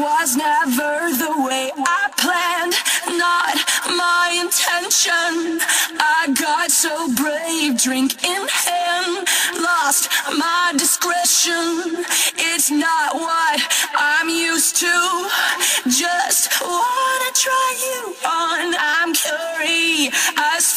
Was never the way I planned, not my intention. I got so brave, drink in hand, lost my discretion. It's not what I'm used to. Just wanna try you on. I'm curious.